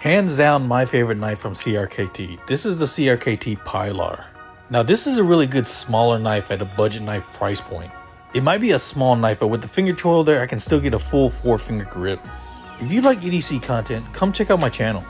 Hands down, my favorite knife from CRKT. This is the CRKT Pilar. Now, this is a really good smaller knife at a budget knife price point. It might be a small knife, but with the finger choil there, I can still get a full four finger grip. If you like EDC content, come check out my channel.